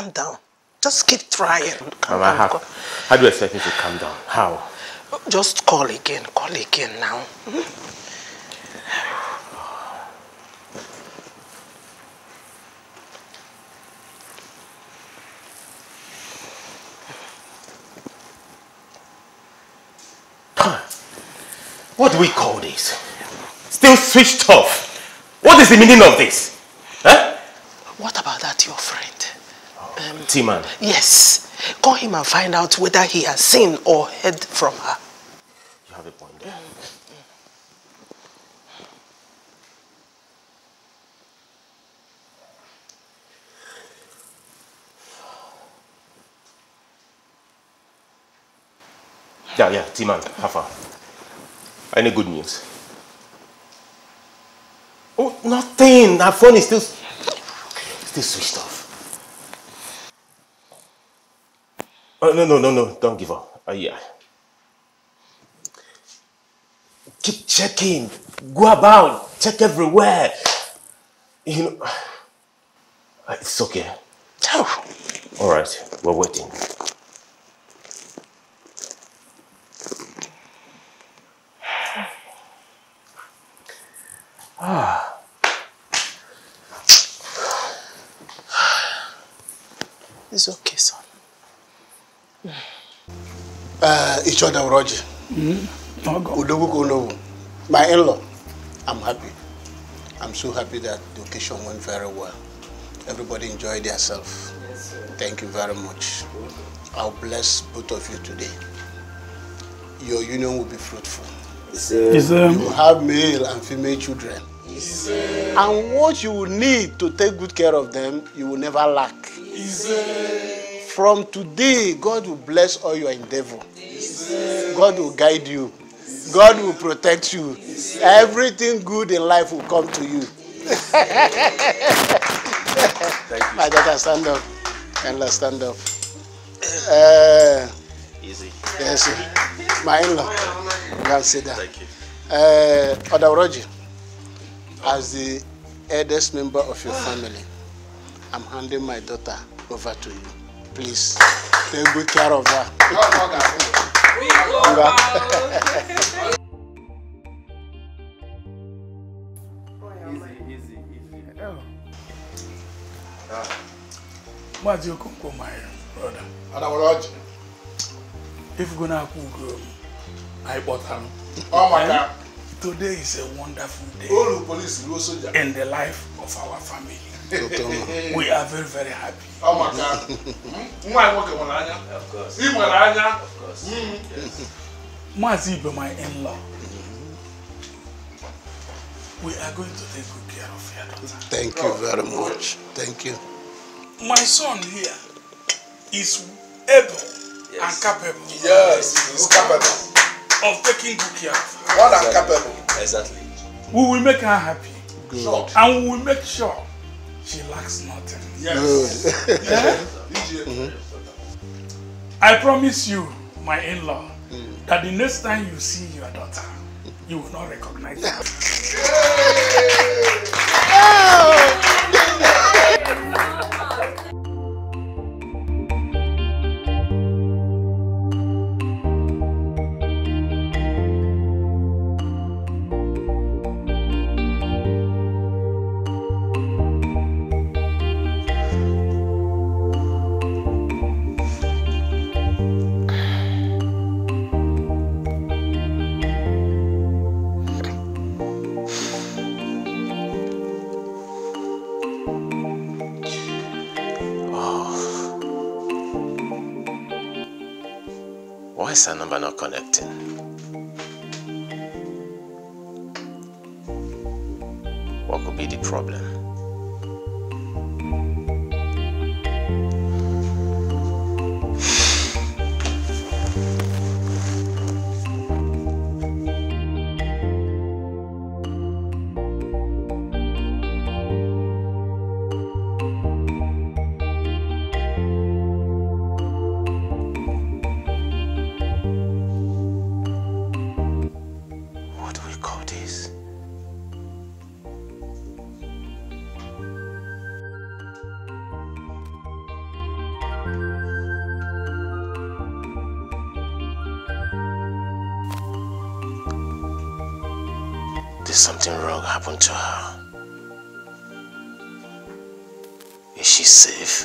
calm down, son. Calm down. Just keep trying. Calm Mama, how, how do you expect me to calm down? How? Just call again. Call again now. Hmm? What do we call this? Still switched off. What is the meaning of this? Huh? What about that, your Um, T-Man. Yes. Call him and find out whether he has seen or heard from her. You have a point there. Yeah, yeah, T-Man, how far? Any good news? Oh, nothing. Her phone is still, still switched off. Oh, no, no, no, no, don't give up. Uh, yeah. Keep checking. Go about. Check everywhere. You know, it's okay. Oh, All right, we're waiting. Ah. it's okay, son. Uh, each other, Roger. Udogu Konowu. My in-law, I'm happy. I'm so happy that the occasion went very well. Everybody enjoyed themselves. Thank you very much. I'll bless both of you today. Your union will be fruitful. Is, um, You will have male and female children. And what you will need to take good care of them, you will never lack. From today, God will bless all your endeavor. God will guide you. God will protect you. Everything good in life will come to you. My daughter, stand up. And stand up. Uh, Easy. yes, my in-law. Go and sit down. Thank you. Uh, Odawroji, as the eldest member of your family, I'm handing my daughter over to you. Please, take good care of her. Nga. Mazi Okonkwo, my brother. Adawoloji. If you're gonna cook, um, I bought her. Oh my God. Today is a wonderful day Olu police ilu soja. in the life of our family. We are very, very happy. Oh my God. Nwa anyị nwoke nwere anya. Of course. Ị nwere anya. Of course. Yes. Mazi Ibe, my in-law. We are going to take good care of your daughter. Thank you very much. Thank you. My son here is able and capable Yes, he's capable. of taking good care of her. More than capable. Exactly. We will make her happy Sure. and we will make sure she lacks nothing. Yes. Eh? DJ. I promise you, my in-law, that the next time you see your daughter, you will not recognize her. Something wrong happened to her? Is she safe?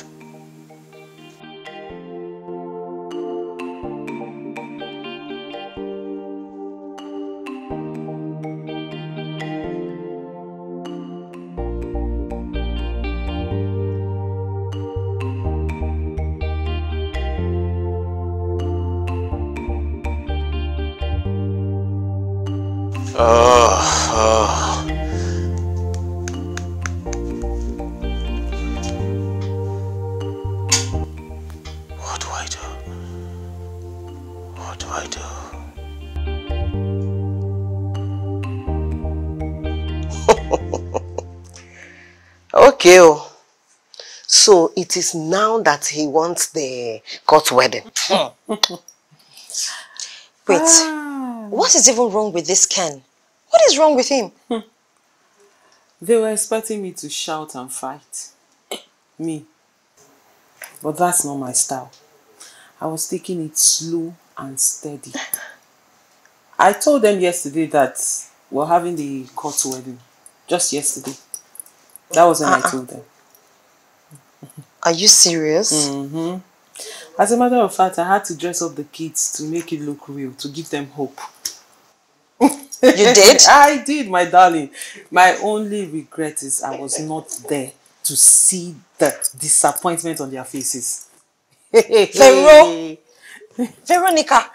Oh, oh. What do I do? What do I do? Okay. oh. So it is now that he wants the court wedding. Wait, ah. What is even wrong with this Ken? What is wrong with him? They were expecting me to shout and fight. Me. But that's not my style. I was taking it slow and steady. I told them yesterday that we're having the court wedding. Just yesterday. That was when I told them. Are you serious? Mm-hmm. As a matter of fact, I had to dress up the kids to make it look real, to give them hope. You did? I did, my darling. My only regret is I was not there to see the disappointment on their faces. Vero! Veronica,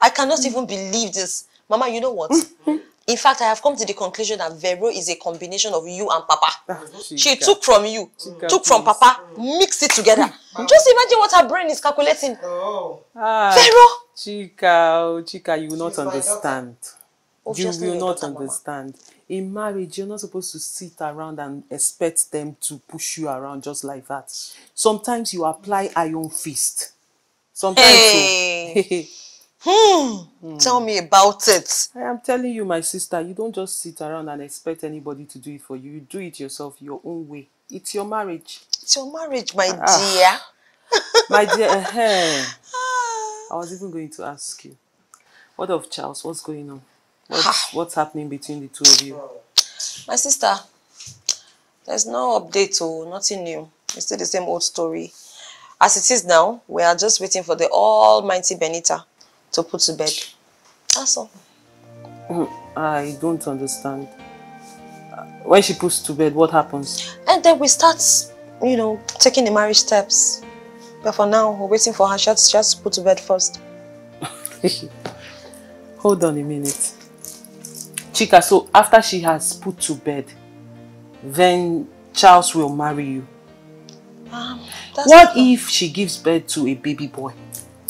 I cannot even believe this. Mama, you know what? In fact, I have come to the conclusion that Vero is a combination of you and Papa. She Chica. took from you, Chica, took from please. Papa, mixed it together. Just imagine what her brain is calculating. Ah, Vero! Chica, oh, Chica, you will not She's understand. You Obviously will not Mama. understand. In marriage, you're not supposed to sit around and expect them to push you around just like that. Sometimes you apply iron fist. Sometimes Hey. you- Tell me about it. I am telling you, my sister, you don't just sit around and expect anybody to do it for you. You do it yourself your own way. It's your marriage. It's your marriage, my Ah. dear. My dear, eh, I was even going to ask you, what of Charles? What's going on? What's, what's happening between the two of you? My sister, there's no update or nothing new. It's still the same old story. As it is now, we are just waiting for the almighty Benita to put to bed. That's all. I don't understand. Uh, When she puts to bed, what happens? And then we start, you know, taking the marriage steps. But for now, we're waiting for her. She has to put to bed first. Hold on a minute. Chika, so after she has put to bed, then Charles will marry you. Um, What if she gives birth to a baby boy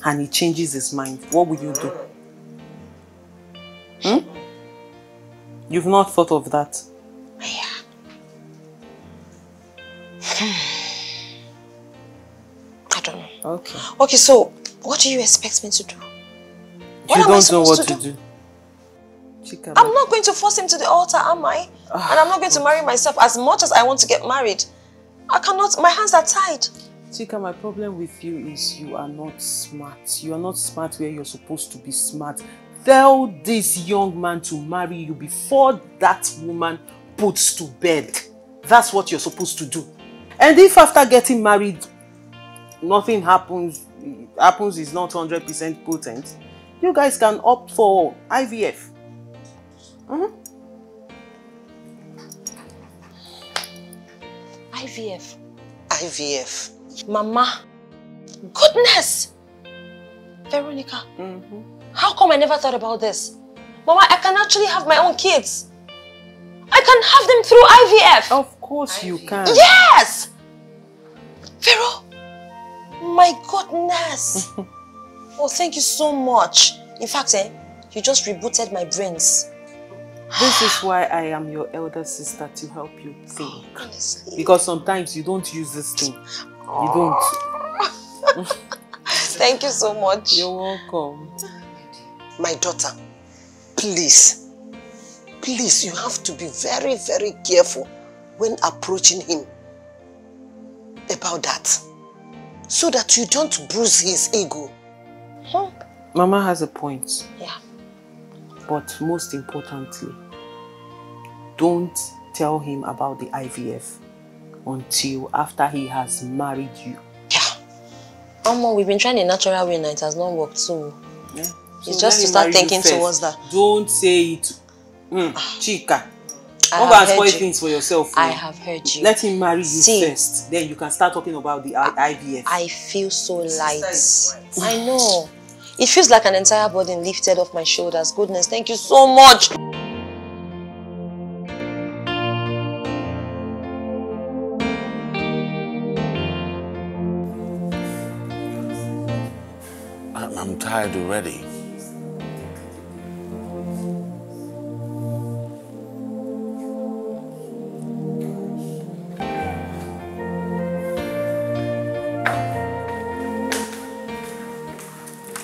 and he changes his mind? What will you do? Hmm? You've not thought of that. I don't know. Okay. Okay, so what do you expect me to do? What you don't know what to to do. Chika, I'm not going to force him to the altar, am I? and I'm not going to marry myself as much as I want to get married. I cannot, my hands are tied. Chika, my problem with you is you are not smart. You are not smart where you're supposed to be smart. Tell this young man to marry you before that woman puts to bed. That's what you're supposed to do. And if after getting married, nothing happens, happens is not 100% potent, you guys can opt for IVF. Hmm. IVF. IVF. Mama. Goodness! Veronica, how come I never thought about this? Mama, I can actually have my own kids. I can have them through IVF. Of course you can. Yes! Vero, my goodness. oh, thank you so much. In fact, eh, you just rebooted my brains. This is why I am your elder sister to help you think. Honestly. Because sometimes you don't use this thing. You don't. Thank you so much. You're welcome. My daughter, please, please, you have to be very, very careful when approaching him about that. So that you don't bruise his ego. Huh? Mama has a point. Yeah. But most importantly, don't tell him about the IVF until after he has married you. Yeah. Omo, we've been trying the natural way now, it has not worked, so Yeah? it's just to start thinking towards that. Don't say it. Mm, Chika. I Don't go have and spoil heard you. things for yourself. I oh. have heard you. Let him marry you See. first. Then you can start talking about the I- IVF. I feel so light. I know. It feels like an entire burden lifted off my shoulders. Goodness, thank you so much. Tired already.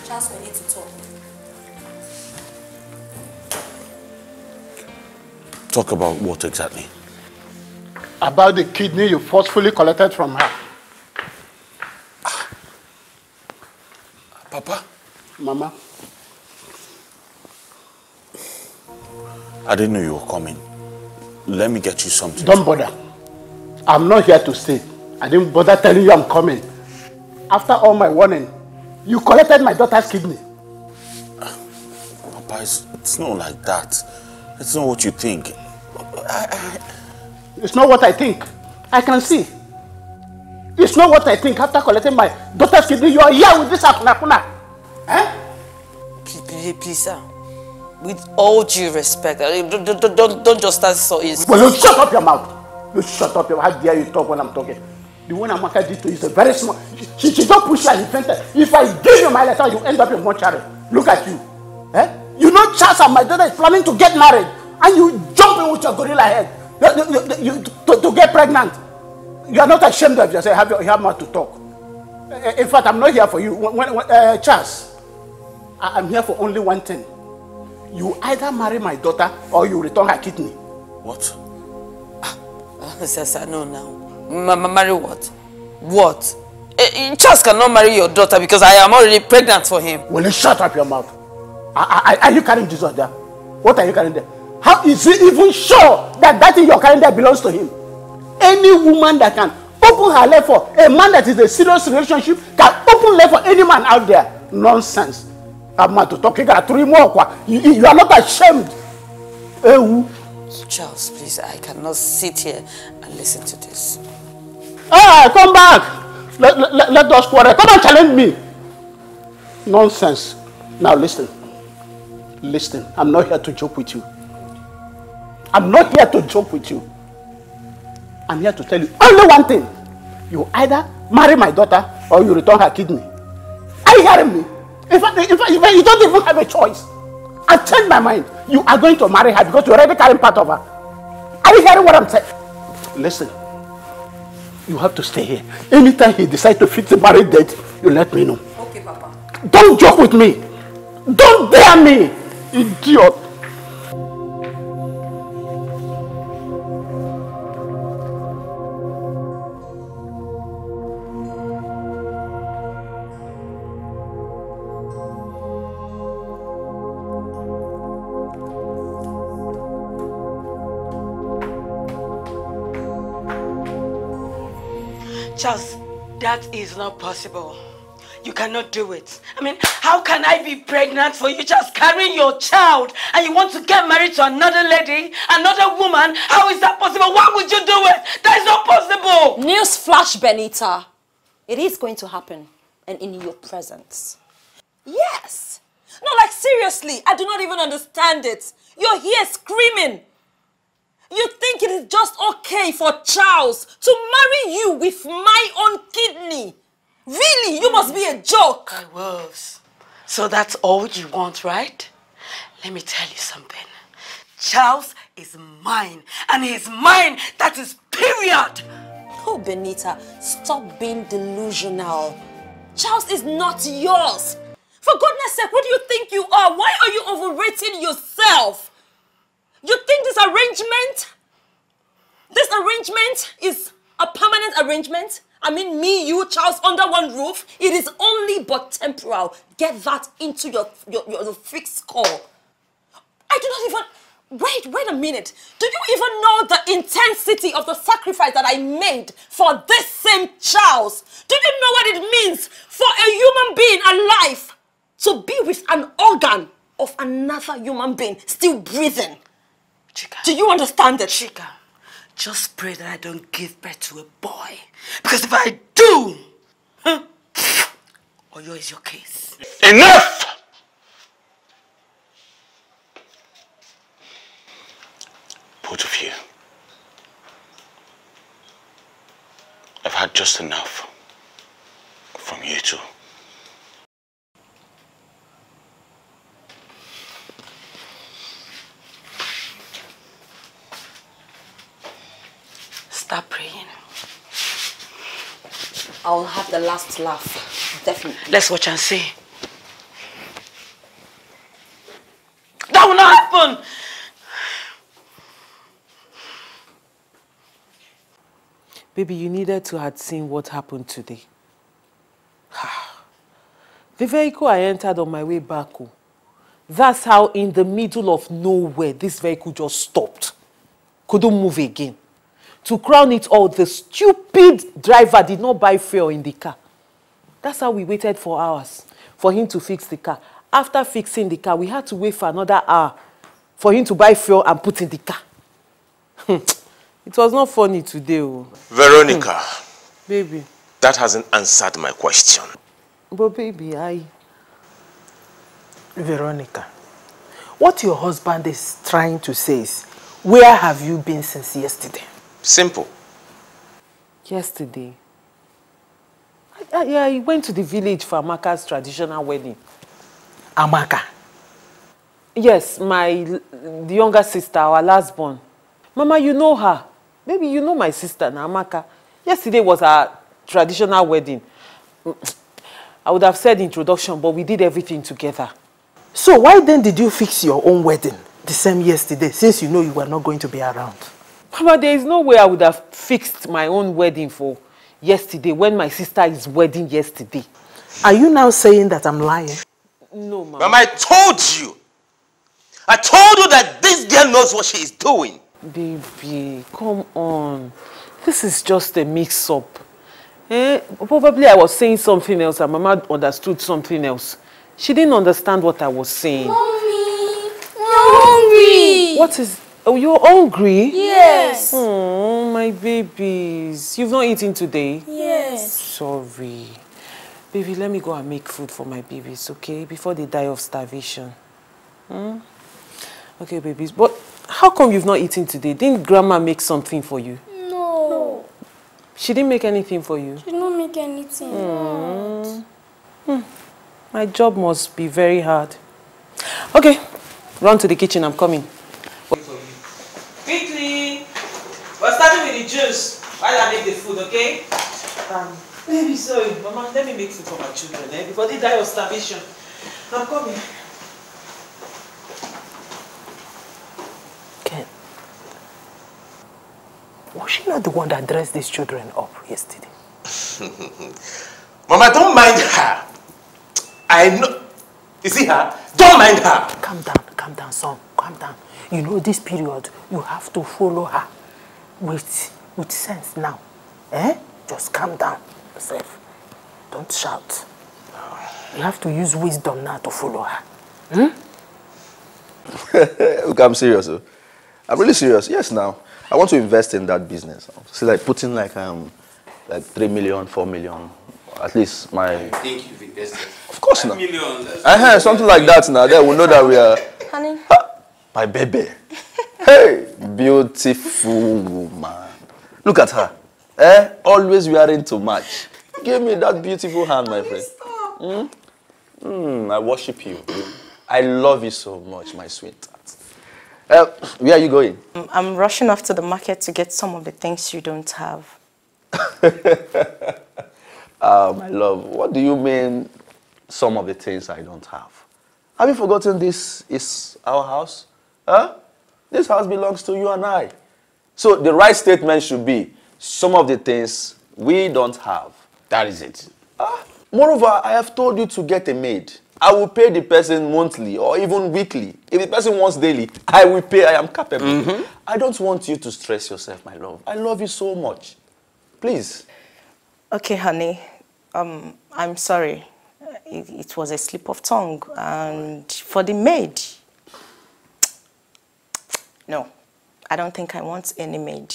Charles, we need to talk. Talk about what exactly? About the kidney you forcefully collected from her. Didn't know you were coming. Let me get you something. don't bother. I'm not here to stay. I didn't bother telling you I'm coming. After all my warning, you collected my daughter's kidney. Papa, it's, it's not like that. It's not what you think. It's not what I think. I can see. It's not what I think. After collecting my daughter's kidney, you are here with this akunakuna. Eh? Please, please, please, sir. With all due respect, don't, don't, don't, don't just start so easy. Well, you shut up your mouth. You shut up your How dare you talk when I'm talking? The one Amaka did to you is a very small. She, she don't push you and fainted. If I give you my letter, you end up in mortuary. Look at you. Eh? You know Charles and my daughter is planning to get married. And you jump in with your gorilla head you, you, you, to, to get pregnant. You are not ashamed of yourself. Have, your- you have more to talk. Eh, In fact, I'm not here for you. When, when- uh, Charles, I, I'm here for only one thing. You either marry my daughter or you return her kidney. What? Uh, sir, sir, no, now. Ma ma- marry what? What? Eh, eh, Charles cannot marry your daughter because I am already pregnant for him. Will you shut up your mouth? Are, are, are you carrying Jesus there? What are you carrying there? How is he even sure that that thing you're carrying there belongs to him? Any woman that can open her leg for a man that is a serious relationship can open leg for any man out there. Nonsense. I'm not to talk. You got three more. You, are not ashamed. Ewu. Charles, please, I cannot sit here and listen to this. Ah, come back. Let, let, let us quarrel. Come and challenge me. Nonsense. Now listen. Listen. I'm not here to joke with you. I'm not here to joke with you. I'm here to tell you only one thing. You either marry my daughter or you return her kidney. Are you hearing me? In fact, in fact, you don't even have a choice. I've changed my mind. You are going to marry her because you're already carrying part of her. Are you hearing what I'm saying? Listen. You have to stay here. Anytime he decides to fix the marriage date, you let me know. Okay, Papa. Don't joke with me. Don't dare me, idiot. That is not possible. You cannot do it. I mean, how can I be pregnant for you just carrying your child and you want to get married to another lady, another woman? How is that possible? Why would you do it? That is not possible. News flash, Benita. It is going to happen and in your presence. Yes. No, like seriously, I do not even understand it. You're here screaming. You think it is just okay for Charles to marry you with my own kidney? Really? You must be a joke. I was. So that's all you want, right? Let me tell you something. Charles is mine, and he's mine. That is period. Oh, Benita, stop being delusional. Charles is not yours. For goodness sake, what do you think you are? Why are you overrating yourself? You think this arrangement, this arrangement is a permanent arrangement? I mean, me, you, Charles, under one roof. It is only but temporal. Get that into your, your, your, your fixed score. I do not even... Wait, wait a minute. Do you even know the intensity of the sacrifice that I made for this same Charles? Do you know what it means for a human being alive to be with an organ of another human being still breathing? Chika. Do you understand that? Chika, just pray that I don't give birth to a boy. Because if I do, huh, Oyo is your case. Enough! Both of you. I've had just enough from you two. Start praying. I'll have the last laugh. Definitely. Let's watch and see. That will not happen! Baby, you needed to have seen what happened today. the vehicle I entered on my way back oh, that's how in the middle of nowhere this vehicle just stopped. Couldn't move again. To crown it all, the stupid driver did not buy fuel in the car. That's how we waited for hours for him to fix the car. After fixing the car, we had to wait for another hour for him to buy fuel and put in the car. Hmm. it was not funny today, oh. Veronica, hmm. baby. that hasn't answered my question. But baby, I... Veronica, what your husband is trying to say is, where have you been since yesterday? Simple. Yesterday, I, I, I went to the village for Amaka's traditional wedding. Amaka? Yes, my the younger sister, our last born. Mama, you know her. Maybe you know my sister, na Amaka. Yesterday was our traditional wedding. I would have said introduction, but we did everything together. So why then did you fix your own wedding the same yesterday, since you know you were not going to be around? Mama, there is no way I would have fixed my own wedding for yesterday when my sister is wedding yesterday. Are you now saying that I'm lying? No, Mama. Mama, I told you. I told you that this girl knows what she is doing. Baby, come on. This is just a mix-up. Eh? Probably I was saying something else and Mama understood something else. She didn't understand what I was saying. Mommy, hungry. What is... Oh, you're hungry? Yes. Oh, my babies. You've not eaten today? Yes. Sorry. Baby, let me go and make food for my babies, okay? Before they die of starvation. Hmm? Okay, babies. But how come you've not eaten today? Didn't Grandma make something for you? No. She didn't make anything for you? She don't make anything. Hmm. Hmm. My job must be very hard. Okay, run to the kitchen. I'm coming. While I make the food, okay? Um, baby, sorry, Mama, let me make food for my children, eh? Before they die of starvation. I'm coming. Ken, was she not the one that dressed these children up yesterday? Mama, don't mind her. I know. You see her? Don't mind her. Calm down, calm down, son, calm down. You know, this period, you have to follow her with, with sense now. Eh? Just calm down yourself. Don't shout. You have to use wisdom now to follow her. Hmm? Look, I'm serious. oh. I'm really serious. Yes, now I want to invest in that business. See, like putting like um, like three million, four million, at least my. I think you've invested. Of course not. million, that's- Uh-huh, something like that. Now, then we know that we are Honey, my baby. hey, beautiful woman. Look at her. Eh? Always wearing too much. Give me that beautiful hand, my friend. Mm? Mm, I worship you. I love you so much, my sweetheart. Uh, where are you going? I'm rushing off to the market to get some of the things you don't have. Ah, my love, what do you mean some of the things I don't have? Have you forgotten this is our house? Huh? This house belongs to you and I. So the right statement should be some of the things we don't have. That is it. Ah, moreover, I have told you to get a maid. I will pay the person monthly or even weekly. If the person wants daily, I will pay. I am capable. I don't want you to stress yourself, my love. I love you so much. Please. Okay, honey. Um, I'm sorry. It, it was a slip of tongue. And for the maid, no, I don't think I want any maid.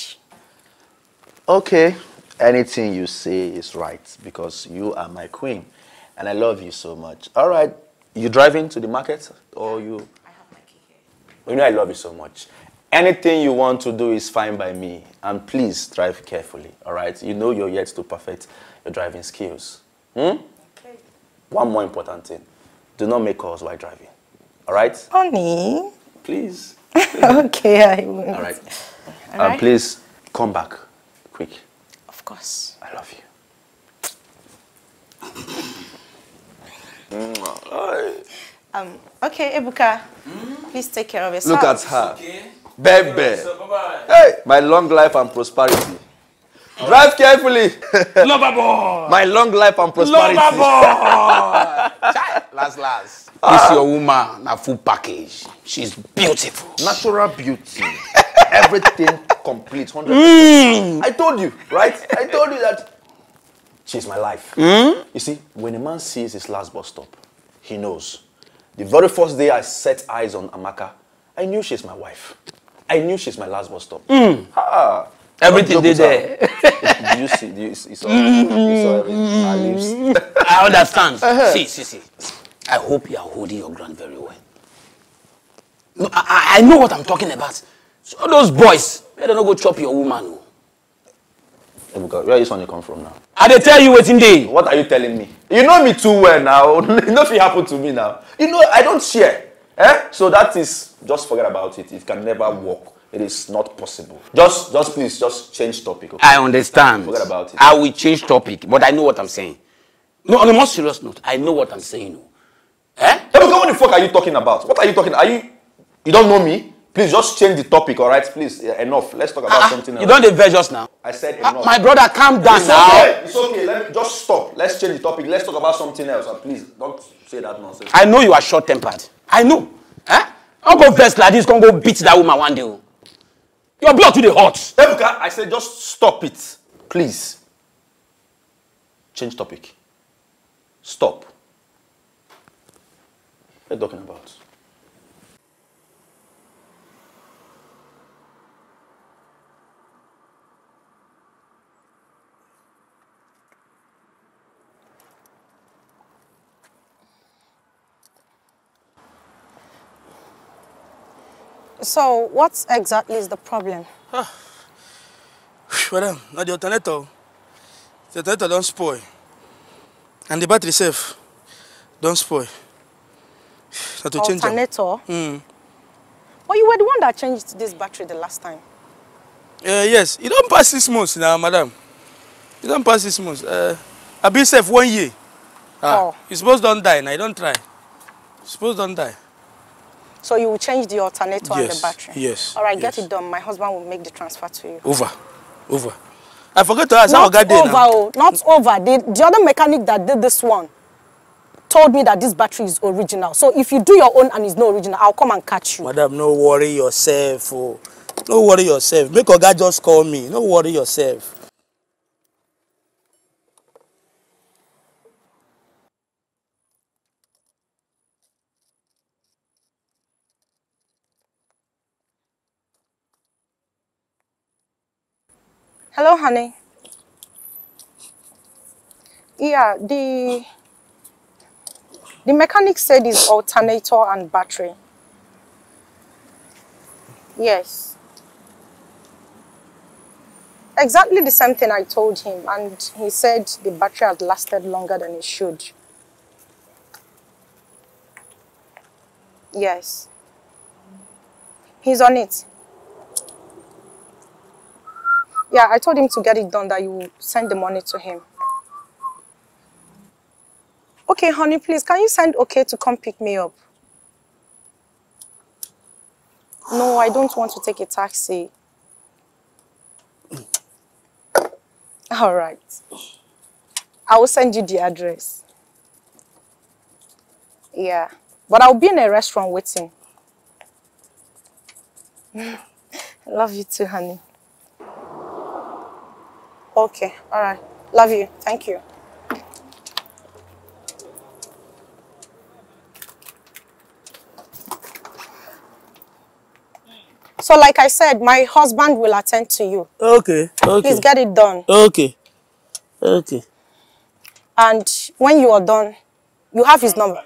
Okay. Anything you say is right because you are my queen and I love you so much. All right. You driving to the market or you? I have my key here. You know I love you so much. Anything you want to do is fine by me. And please drive carefully. All right. You know you're yet to perfect your driving skills. Hmm? Okay. One more important thing. Do not make calls while driving. All right? Honey. Please. okay, I will. All right. All And right. please come back quick. Of course. I love you. Um, okay, Ebuka, please take care of yourself. Look at her. Baby. Hey, my long life and prosperity. Drive carefully. Lover boy. My long life and prosperity. Lover boy. Last, last. Ah. This your woman, na full package. She's beautiful. Natural beauty. Everything complete. 100%. Mm. I told you, right? I told you that she's my life. Mm? You see, when a man sees his last bus stop, he knows. The very first day I set eyes on Amaka, I knew she's my wife. I knew she's my last bus stop. Mm. Ah, Everything dey her. Do you see? Do you, you saw, you saw everything? Lips. I understand. Uh-huh. See, see, see. I hope you are holding your ground very well. No, I, I- know what I'm talking about. So those boys, they don't go chop your woman. oh. Ebuka, where is one you come from now? I dey tell you wetin dey. What are you telling me? You know me too well now. Nothing happened to me now. You know I don't share. Eh? So that is just forget about it. It can never work. It is not possible. Just, just please, just change topic. Okay? I understand. Forget about it. I will change topic, but I know what I'm saying. No, on a more serious note, I know what I'm saying. oh. Ebuka, what the fuck are you talking about? What are you talking? Are you? You don't know me? Please just change the topic, all right? Please, enough. Let's talk about something else. You don't dey just now. I said Ah, enough. my brother, calm down it's now. Okay. It's okay. Let me just stop. Let's change the topic. Let's talk about something else. And please don't say that nonsense. I know you are short tempered. I know. Eh? Don't go vex like this, come go beat that woman one day. Your blood too dey hot. Ebuka, I said just stop it. Please. Change topic. Stop. What are you talking about? So, what exactly is the problem? Madam, na the alternator. The alternator don spoil. And the battery sef don spoil. Na to change. Alternator? Mm. But you were the one that changed this battery the last time. Uh, yes, it don't pass six months now, madam. It don't pass six months. Uh, abi safe one year. Ah, Oh. you suppose don die na, you don try. You suppose don die. So you will change the alternator and the Yes, battery? yes, All right, get it done. My husband will make the transfer to you. Over. Over. I forget to ask how not oga dey over, now. oh, not over. The, the other mechanic that did this one told me that this battery is original. So if you do your own and it's not original, I'll come and catch you. Madam, no worry yourself. Oh. No worry yourself. Make oga just call me. No worry yourself. Hello, honey. Yeah, the the mechanic said it's alternator and battery. Yes. Exactly the same thing I told him, and he said the battery has lasted longer than it should. Yes. He's on it. Yeah, I told him to get it done, that you send the money to him. Okay, honey, please, can you send okay to come pick me up? No, I don't want to take a taxi. All right. I will send you the address. Yeah. But I'll be in a restaurant waiting. Love you too, honey. Okay, all right. Love you. Thank you. So like I said, my husband will attend to you. Okay, okay. Please get it done. Okay. Okay. And when you are done, you have his number.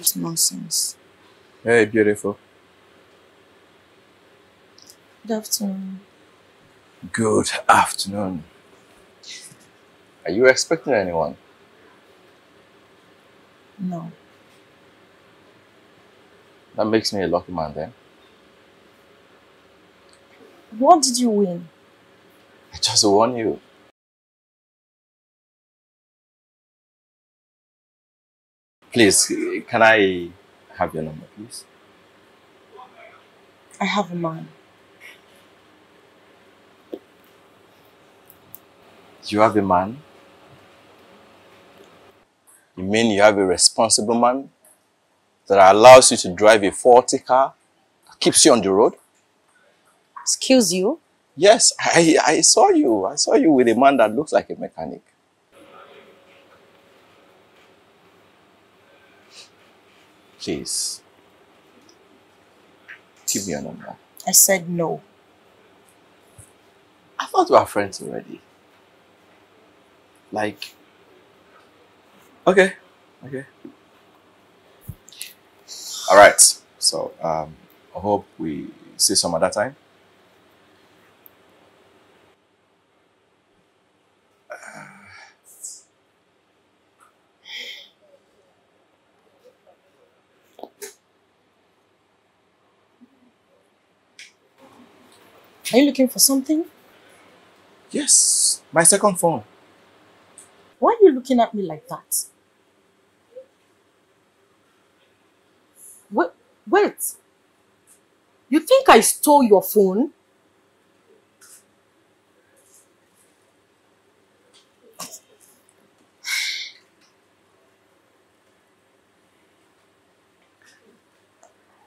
What the fuck is nonsense? Hey, beautiful. Good afternoon. Good afternoon. Are you expecting anyone? No. That makes me a lucky man then. What did you win? I just won you. Please, can I have your number, please? I have a man. You have a man? You mean you have a responsible man that allows you to drive a faulty car, keeps you on the road? Excuse you? Yes, I, I saw you. I saw you with a man that looks like a mechanic. Please, give me your number. I said no. I thought we were friends already. Like, okay, okay. All right. So, um, I hope we see some other time. Are you looking for something? Yes, my second phone. Why are you looking at me like that? Wait, wait. You think I stole your phone?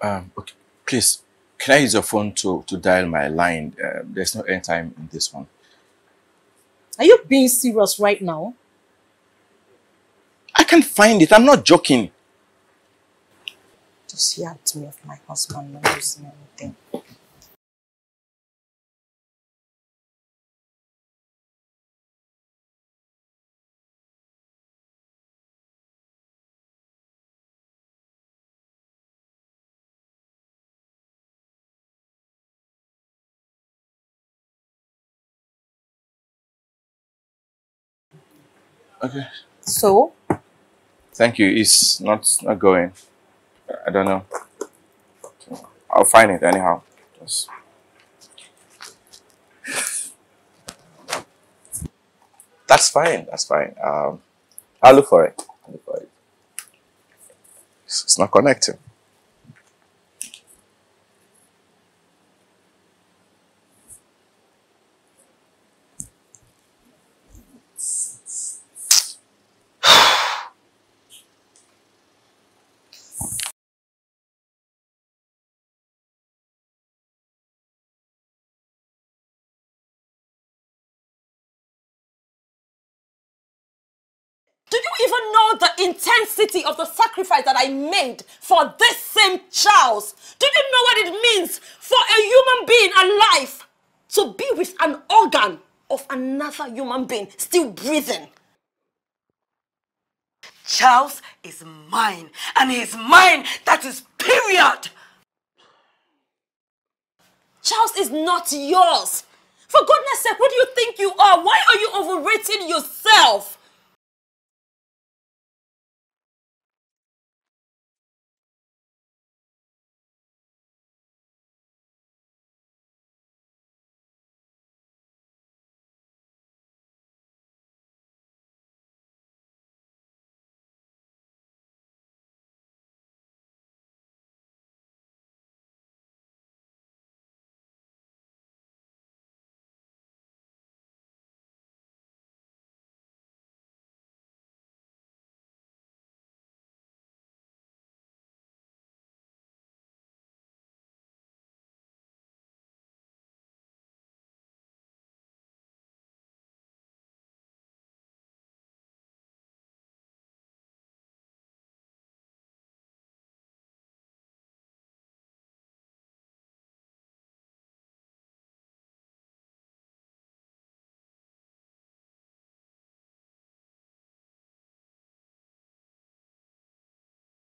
Um, okay, please, can I use your phone to, to dial my line? Uh, there's no end time in this one. Are you being serious right now? I can't find it. I'm not joking. Just hear to me of my husband not using anything. Okay. So? Thank you. It's not not going. I don't know. I'll find it anyhow. Just... That's fine. That's fine. Um, I'll look for it. I'll look for it. It's it's not connecting. Intensity of the sacrifice that I made for this same Charles? Do you know what it means for a human being alive to be with an organ of another human being still breathing? Charles is mine, and he's mine. That is period. Charles is not yours. For goodness sake, what do you think you are? Why are you overrating yourself?